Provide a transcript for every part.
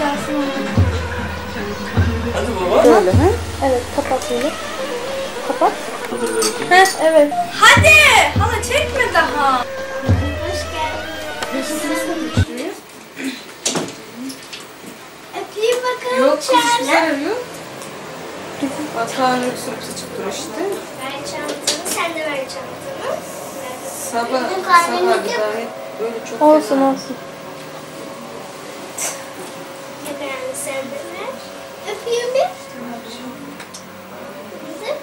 Gelsin. Hadi baba. Böyle mi? Evet kapat bunu. Kapat. Heh evet. Hadi! Hala çekme daha. Hoş geldin. Öpeyim bakalım Yok kız Çağrı. güzel arıyor. Batağın yoksa çıktı işte. Ver çantanı. Sen de ver çantanı. Sabah, sabah gıda hep böyle çok Olsun güzel. olsun. De ver. Öpeyim bir. Bizim.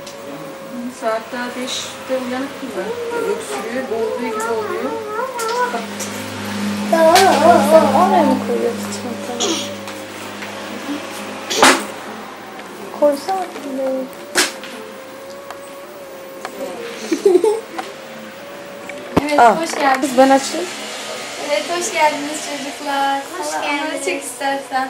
Saat daha 5'te uyanık mı? Öksürüyor, boğuluyor gibi oluyor. Sen oraya mı koyuyorsun çantanı? Koysana şuraya. evet, Al. hoş geldiniz. Ben açayım. Evet, hoş geldiniz çocuklar. Hoş geldiniz. çek istersen.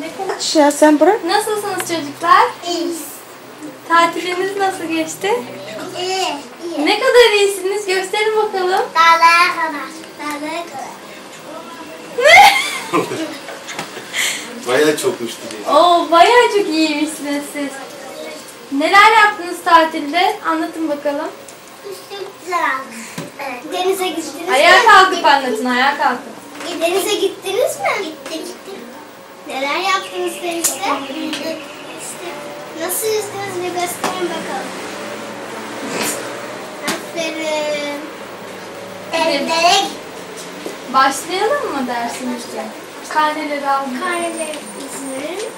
ne kadar... Aç ya sen bırak. Nasılsınız çocuklar? İyi. Tatiliniz nasıl geçti? İyi. İyi. Ne kadar iyisiniz? Gösterin bakalım. Dağlara kadar. Dağlara kadar. Bayağı çokmuş diye. Oo, bayağı çok iyiymişsiniz siz. Neler yaptınız tatilde? Anlatın bakalım. Evet. Denize gittiniz Ayağa mi? kalkıp anlatın, ayağa kalkın. E, Denize gittiniz mi? Gittik. Neler yaptınız denizde? İşte nasıl yüzdünüz bir gösterin bakalım. Aferin. Evlere Başlayalım mı dersimizde? Karneleri alın. Kareleri izleyin.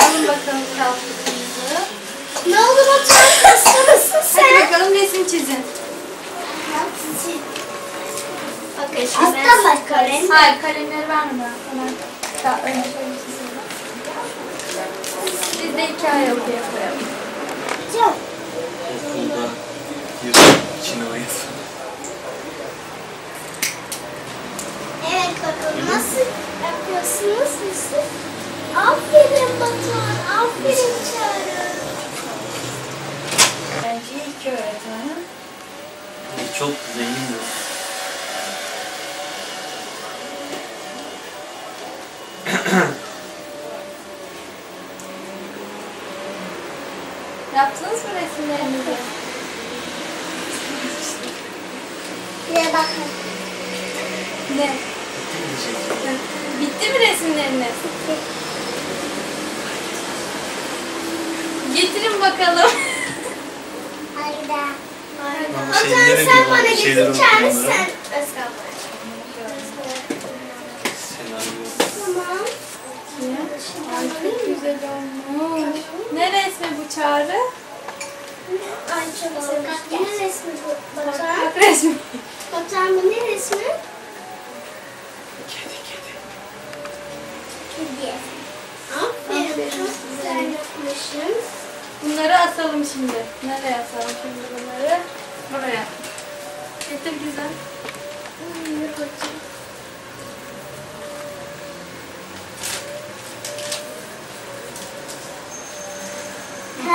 Alın bakalım kalkınızı. Ne oldu Batuhan? Hasta mısın Hadi bakalım resim çizin. Bakın şimdi ben bak kalem. Hayır, kalemleri verme bana. Hemen ka- önce. Biz de hikaye okuya koyalım. Çok. Okulda bir cinayet. Evet bakalım nasıl yapıyorsunuz siz? Aferin Batuhan, aferin Çağrı. Bence ilk öğretmenim. Çok zengin? Bir de bakın. Ne? Bitti mi resimleriniz? Getirin bakalım. Hayda. Ama Batuhan şeylere sen bana getir sen. Özkan Senaryo. Tamam. Ay çok güzel olmuş. Ne resmi bu çağrı? Ay çok. Ne resmi bu Batuhan? Bak resmi. Batuhan bu ne resmi? Kedi kedi. Kedi. Aferin. Çok güzel yapmışsın. Bunları asalım şimdi. Nereye asalım şimdi bunları? Buraya. Getir güzel.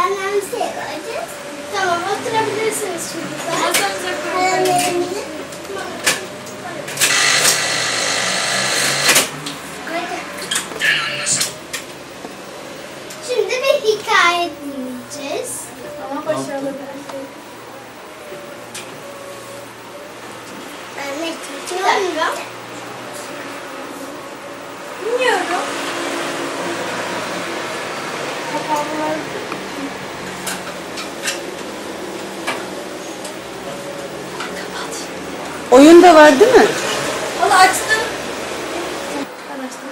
Kalemlerimizi koyacağız. Tamam oturabilirsiniz. Masamıza koyalım. Kalemlerimizi Şimdi bir hikaye dinleyeceğiz. Ama başarılı bir şey. Ben ne çekiyorum? Bilmiyorum. Oyun da var değil mi? Valla açtım. Ben açtım.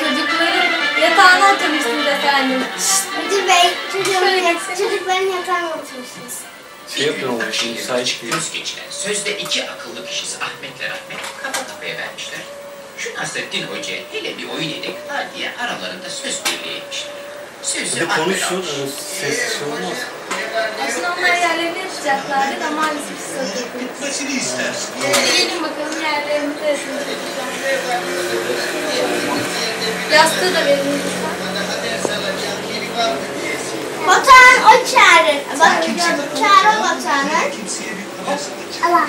Çocukların yatağına oturmuşsunuz efendim. Müdür bey, geçsene. çocukların yatağına oturmuşsunuz. Şey yapıyorum şimdi geçiren sözde iki akıllı kişisi Ahmet'le Rahmet kafa kafaya vermişler. Şu Nasrettin Hoca hele bir oyun edek var diye aralarında söz birliği etmişler. Sözü Bir de Ahmet konuşsun, almış. öyle sessiz şey olmaz. Aslında onlar yerlerini yapacaklardı da maalesef istersin. Gelin bakalım yerlerini de yapacaklar. Yastığı da verin lütfen. Batuhan o çağırır. Bak çağır o Batuhan'ı. Allah.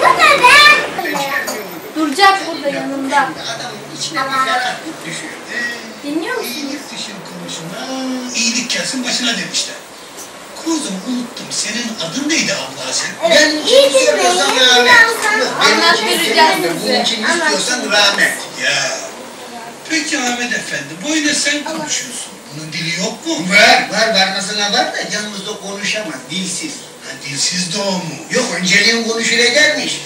Bu be? Duracak burada yanımda. Adamın Dinliyor musunuz? İyilik dışın konuşuna, iyilik gelsin başına demişler. Kuzum unuttum. Senin adın neydi abla sen? Evet, iyi dinleyin. Birazdan Anlattıracağız size. Bununkini istiyorsan rahmet. Ya. Peki Ahmet Efendi, boyuna sen konuşuyorsun. Bunun dili yok mu? Var, var varmasına var da yanımızda konuşamaz, dilsiz. Ha, dilsiz doğumu. Yok önceliğin konuşulagelmiş.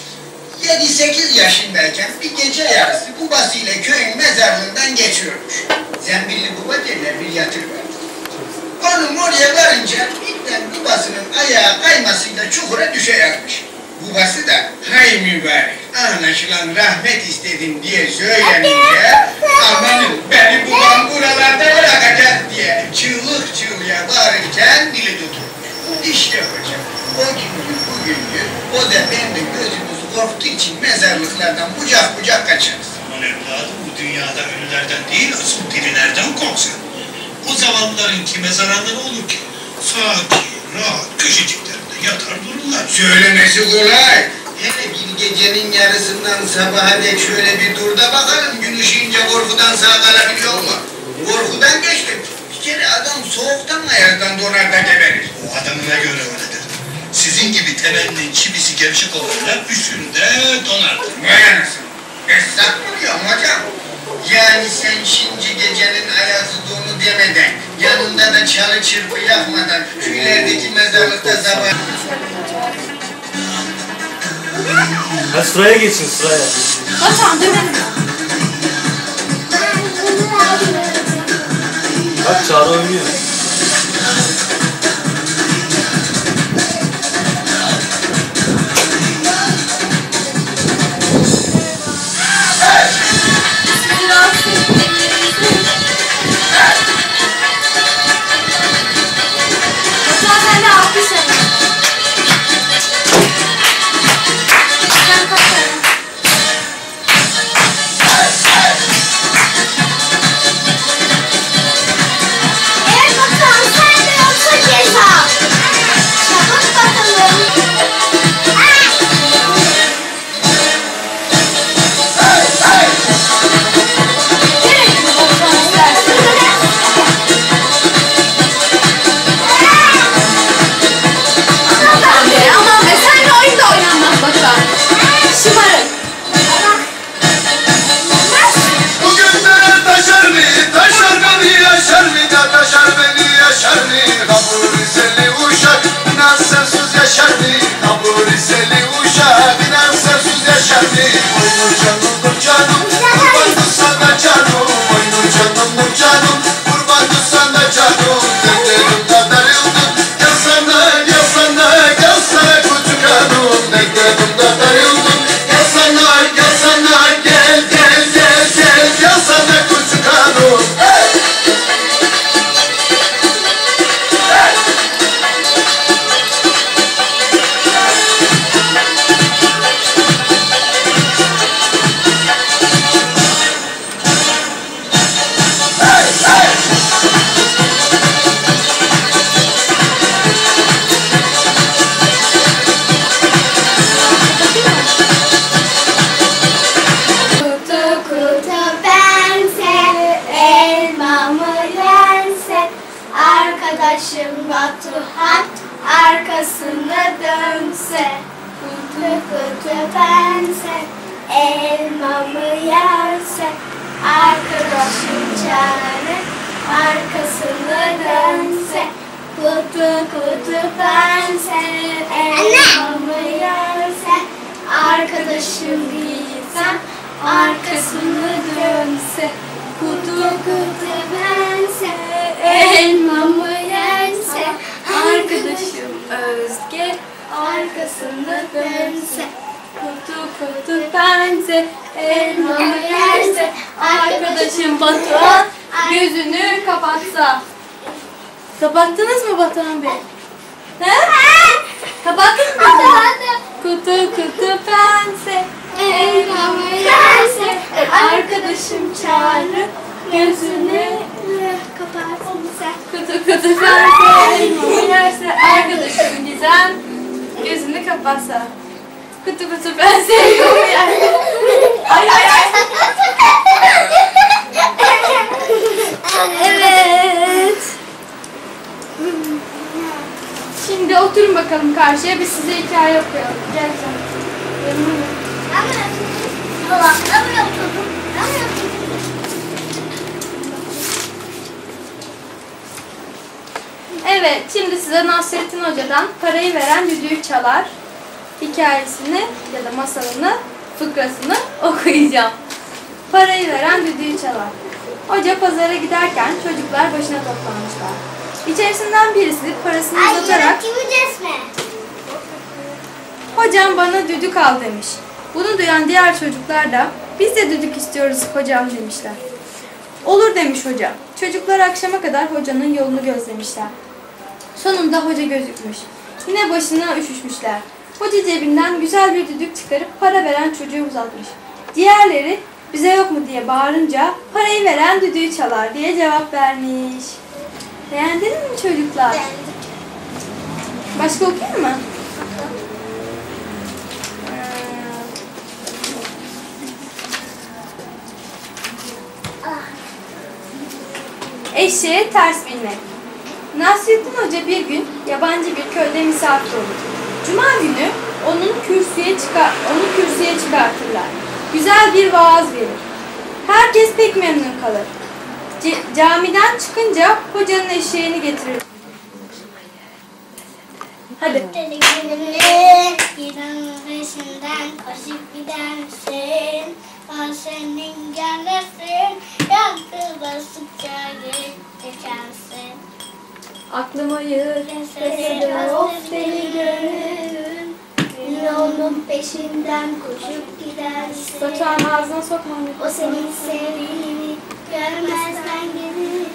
7-8 yaşındayken bir gece yarısı babasıyla köyün mezarlığından geçiyormuş. Zembilli baba derler bir yatırma. Onun oraya varınca ilkten babasının ayağı kaymasıyla çukura düşe yatmış. Babası da hay mübarek anlaşılan rahmet istedim diye söyleyince amanın beni babam buralarda bırakacak diye çığlık çığlığa bağırırken dili tutulmuş. İşte hocam o gündür bugündür o da ben de gözümüz korktuğu için mezarlıklardan bucak bucak kaçarız. Aman evladım bu dünyada ölülerden değil asıl dirilerden korksan. O zavallıların kime zararları olur ki? Sakin, rahat, köşeciklerinde yatar dururlar. Söylemesi kolay. Hele bir gecenin yarısından sabaha dek şöyle bir dur da bakalım gün ışığınca korkudan sağ kalabiliyor mu? Korkudan geçtim. Bir kere adam soğuktan ayaktan donar da geberir. O adamına göre öyledir. Sizin gibi temelinin çivisi gevşek olanlar üstünde anasını. Esnaf mı diyorum hocam? Yani sen şimdi gecenin ayazı donu demeden, yanında da çalı çırpı yakmadan, şu ilerideki mezarlıkta sabah... Ha sıraya geçin sıraya. Batuhan dönelim. Bak Çağrı oynuyor. Yeah. Elmamı yerse, arkadaşım Çare arkasını dönse. Kutu kutu bense, elmamı yerse, arkadaşım bilsem arkasını dönse kutu kutu bense elmamı yense arkadaşım Özge arkasını dönse kutu kutu bense elmamı yerse arkadaşım Batuhan gözünü kapatsa. Kapattınız mı Batuhan Bey? He? Kapattınız mı? Kutu kutu pense. Ey pense. Arkadaşım çağırıp gözünü Kapatsın kutu kutu pense. Oynarsa arkadaşım gizem gözünü kapatsa. Kutu kutu pense. Ay ay ay. Evet. Şimdi oturun bakalım karşıya biz size hikaye okuyalım. Gel sen. Ben? Evet, şimdi size Nasrettin Hoca'dan parayı veren düdüğü çalar hikayesini ya da masalını, fıkrasını okuyacağım. Parayı veren düdüğü çalar. Hoca pazara giderken çocuklar başına toplanmışlar. İçerisinden birisi parasını Ay uzatarak. Hocam bana düdük al demiş. Bunu duyan diğer çocuklar da biz de düdük istiyoruz hocam demişler. Olur demiş hoca. Çocuklar akşama kadar hocanın yolunu gözlemişler. Sonunda hoca gözükmüş. Yine başına üşüşmüşler. Hoca cebinden güzel bir düdük çıkarıp para veren çocuğu uzatmış. Diğerleri bize yok mu diye bağırınca parayı veren düdüğü çalar diye cevap vermiş. Beğendiniz mi çocuklar? Başka okuyayım mı? Eşeğe ters binmek. Nasrettin Hoca bir gün yabancı bir köyde misafir olur. Cuma günü onun kürsüye çıkar, onu kürsüye çıkartırlar. Güzel bir vaaz verir. Herkes pek memnun kalır. C- camiden çıkınca hocanın eşeğini getirir. Hadi. Aklıma yığır. Sesleri of deli gönül. Yine onun peşinden koşup gidersin. Batuhan ağzına sokma. O senin sevdiğini görmezden gelir.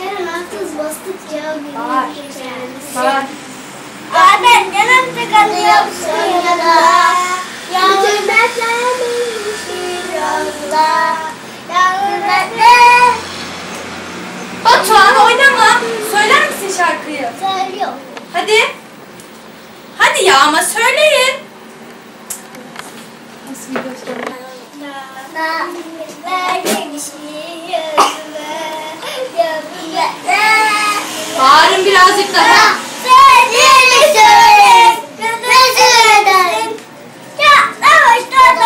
Yarın kız bastıkça Bağır. günü. Bağır. Bazen canım sıkılıyorsun ya da Yalnız beklemiş bir yolda Yalnız bekle Batuhan oynama. Söyler misin şarkıyı? Söylüyorum. Hadi. Hadi ya ama söyleyin. Nasıl göstereyim? Bağırın birazcık daha. Söyleyelim. Söyleyelim. Söyleyelim. Ya, savaşta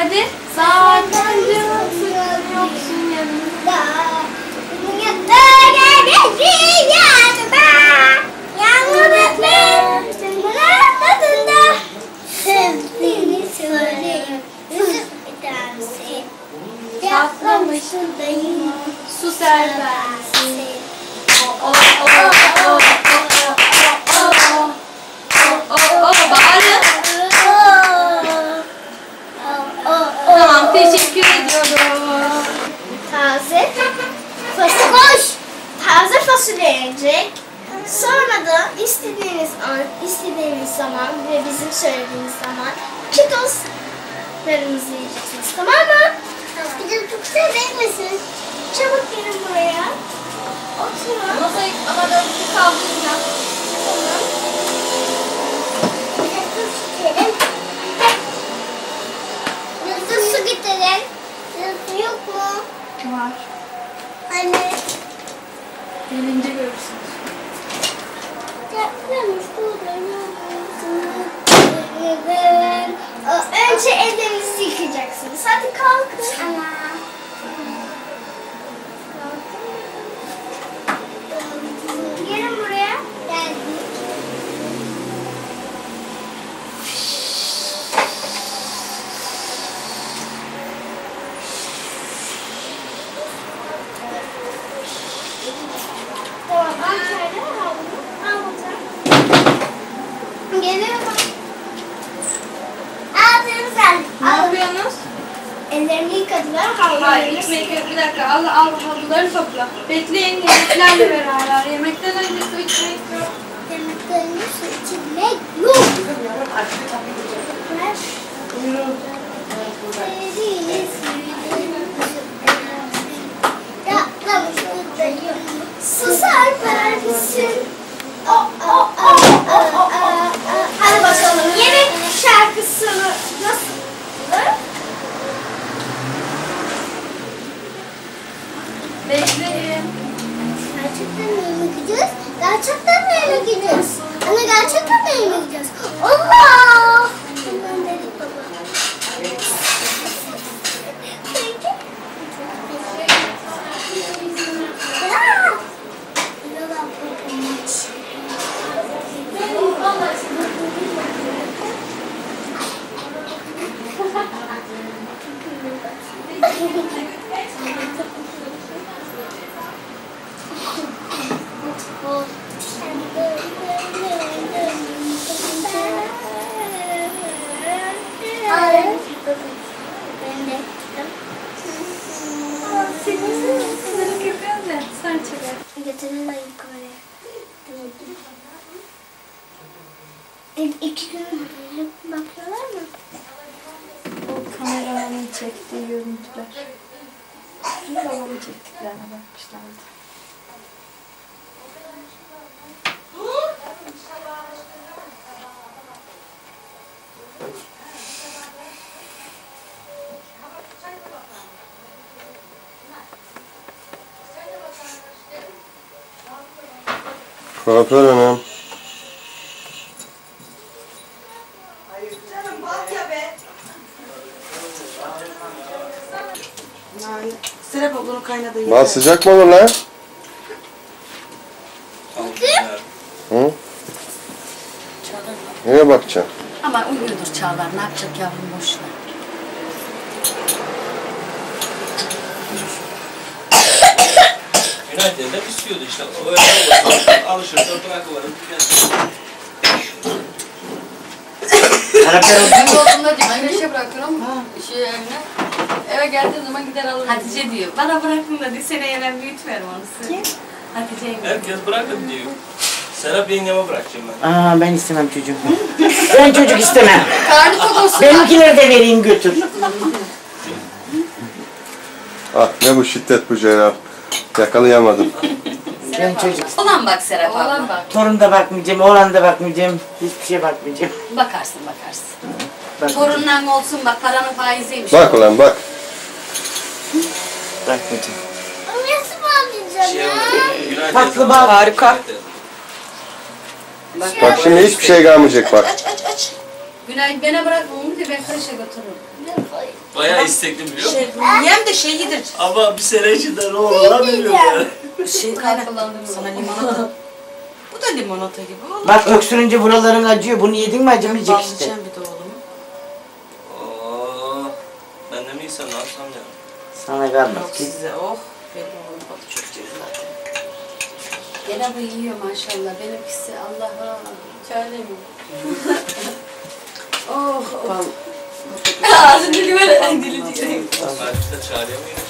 Hadi. Zaten yoksun yoksun yanımda. Yanımda neredesin yanımda? Yalnızlık. Bunlar tadında. Seni sorayım. Üzülmeden Yapmamışım dayım. Su serbestsin. Oh, oh, oh. Fasulye yenecek. Sonra da istediğiniz an, istediğiniz zaman ve bizim söylediğimiz zaman çitoslarımızı yiyeceksiniz. Tamam mı? Tamam. De çok sevmek misin? Çabuk gelin buraya. Oturun. Masayı ama da bir kaldıracağım. Tamam. De su getirin. Yazı yok mu? Var. Anne. Gelince görürsünüz. Önce elimizi Yemeklerle beraber. Yemekten önce su içmek yok. Yemeklerini su içmek yok. Ver. Yaklamış buradayım. Sus Alper gitsin. O, o, o, o, o, o. Hadi bakalım. Yemek şarkısını nasıl? Bekleyin. Gerçekten mi yemek yiyeceğiz? Gerçekten mi yemek yiyeceğiz? Anne gerçekten mi yemek yiyeceğiz? Allah! Hemen dedik baba. Ya! Yalan kokmuş. Kızarık yapıyoruz ya. Sen çevir. Getirin de yukarı. İlk iki gün. Bakıyorlar mı? O kameramanın çektiği görüntüler. Babamın çektiklerine bakmışlardı. Ne yapıyorsun anam? Serap ablanın kaynadığı Bal sıcak mı olur lan? Hı? Neye bakacaksın? Ama uyuyordur Çağlar. Ne yapacak yavrum boş ver. Günaydın hep istiyordu işte. O öyle oldu. Alışırsa bırakıverim. Ben olduğunda diyor, ben işe bırakıyorum. Şey evine. Eve geldiğim zaman gider alırım. Hatice diyor. Bana bırakın da diyor. Seneye ben büyütmerim onu. Kim? Hatice yenge. Herkes bırakın diyor. Serap yengeme bırakacağım ben. Aa ben istemem çocuğum. ben çocuk istemem. Karnı tok olsun. Benimkileri de vereyim götür. Ah ne bu şiddet bu Celal. Yakalayamadım. Ben çocuk Olan bak Serap abla. Oğlan bak. Torun da bakmayacağım, oğlan da bakmayacağım. Hiçbir şeye bakmayacağım. Bakarsın bakarsın. Bak, Torundan olsun bak paranın faiziymiş. Bak ulan bak. bakmayacağım. Nasıl bağlayacağım Şey ya? Tatlı bal. Harika. Bak şimdi hiçbir şey kalmayacak bak. Aç aç aç. Günay bana bırak onu diyor ben kreşe götürürüm. Bayağı istekli biliyor musun? Yem de şey yedir. Ama bir sene içinde ne olur lan bilmiyorum ya. Şey kaynak. Sana limonata. Bu da limonata gibi. Bak öksürünce buraların acıyor. Bunu yedin mi acımayacak işte. Bağlayacağım bir de oğlumu. Oo. Ben de mi insan ne yapsam ya? Sana kalmaz. Yok size oh. Benim oğlum bak çok ciri zaten. Gene bu yiyor maşallah. Benimkisi Allah'a. Mi? Oh. Bal. Ağzını dili böyle dili Artık da çağırıyor muyum?